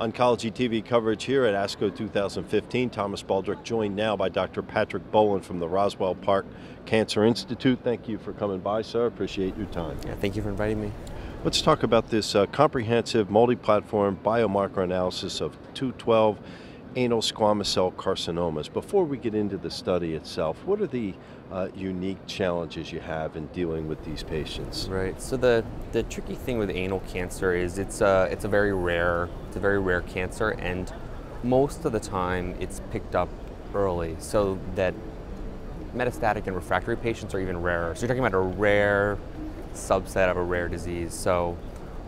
Oncology TV coverage here at ASCO 2015. Thomas Baldrich joined now by Dr. Patrick Boland from the Roswell Park Cancer Institute. Thank you for coming by, sir. Appreciate your time. Yeah, thank you for inviting me. Let's talk about this uh, comprehensive multi-platform biomarker analysis of 212 anal squamous cell carcinomas. Before we get into the study itself, what are the uh, unique challenges you have in dealing with these patients? Right. So the the tricky thing with anal cancer is it's a it's a very rare it's a very rare cancer, and most of the time it's picked up early, so that metastatic and refractory patients are even rarer. So you're talking about a rare subset of a rare disease. So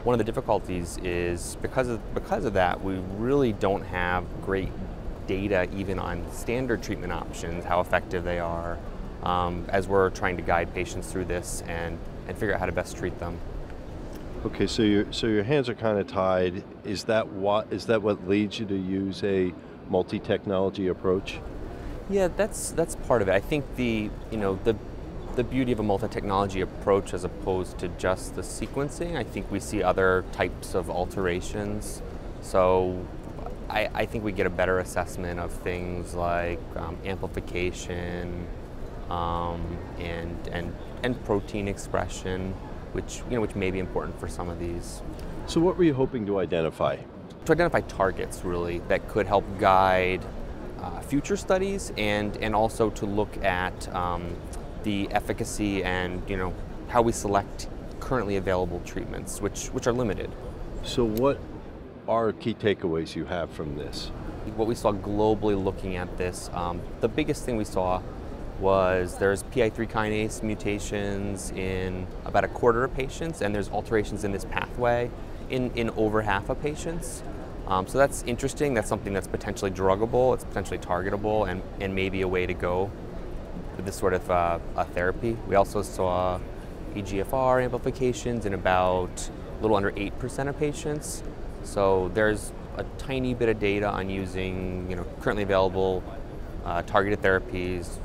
one of the difficulties is because of because of that, we really don't have great data even on standard treatment options, how effective they are, um, as we're trying to guide patients through this and, and figure out how to best treat them. Okay, so your so your hands are kind of tied. Is that what is that what leads you to use a multi-technology approach? Yeah, that's that's part of it. I think the you know the the beauty of a multi-technology approach as opposed to just the sequencing. I think we see other types of alterations. So I, I think we get a better assessment of things like um, amplification um, and, and, and protein expression, which, you know, which may be important for some of these. So what were you hoping to identify? To identify targets, really, that could help guide uh, future studies and, and also to look at um, the efficacy and you know how we select currently available treatments, which which are limited. So, what are key takeaways you have from this? What we saw globally looking at this, um, the biggest thing we saw was there's PI3 kinase mutations in about a quarter of patients, and there's alterations in this pathway in, in over half of patients. Um, so that's interesting. That's something that's potentially druggable, it's potentially targetable, and, and maybe a way to go with this sort of uh, therapy. We also saw EGFR amplifications in about a little under 8% of patients. So there's a tiny bit of data on using you know, currently available uh, targeted therapies,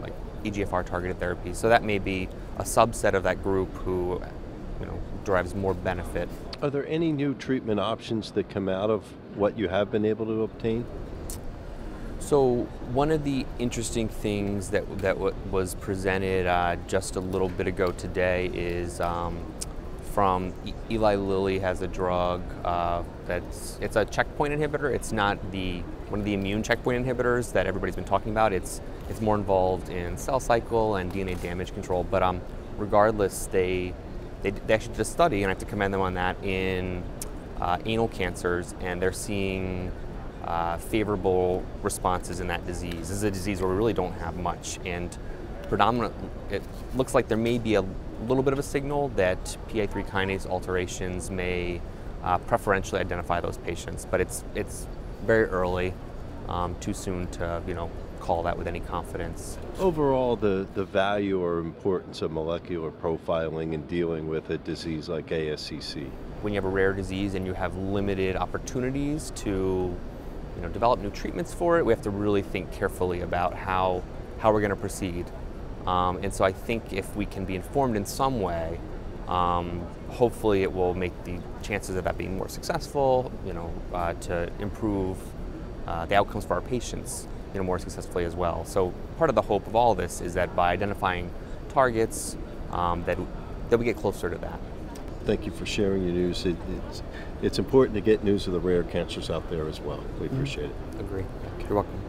like EGFR targeted therapies. So that may be a subset of that group who you know, derives more benefit. Are there any new treatment options that come out of what you have been able to obtain? So one of the interesting things that that was presented uh, just a little bit ago today is um, from e- Eli Lilly has a drug uh, that's it's a checkpoint inhibitor. It's not the one of the immune checkpoint inhibitors that everybody's been talking about. It's it's more involved in cell cycle and DNA damage control. But um, regardless, they, they they actually did a study, and I have to commend them on that in uh, anal cancers, and they're seeing uh, favorable responses in that disease. This is a disease where we really don't have much, and predominant. It looks like there may be a little bit of a signal that PI3 kinase alterations may uh, preferentially identify those patients, but it's it's very early, um, too soon to you know call that with any confidence. Overall, the, the value or importance of molecular profiling in dealing with a disease like ASCC. When you have a rare disease and you have limited opportunities to you know, develop new treatments for it, we have to really think carefully about how, how we're going to proceed. Um, and so I think if we can be informed in some way, um, hopefully it will make the chances of that being more successful, you know, uh, to improve uh, the outcomes for our patients, you know, more successfully as well. So part of the hope of all this is that by identifying targets, um, that, that we get closer to that. Thank you for sharing your news. It, it's, it's important to get news of the rare cancers out there as well. We mm-hmm. appreciate mm-hmm. it. Agree. You're welcome.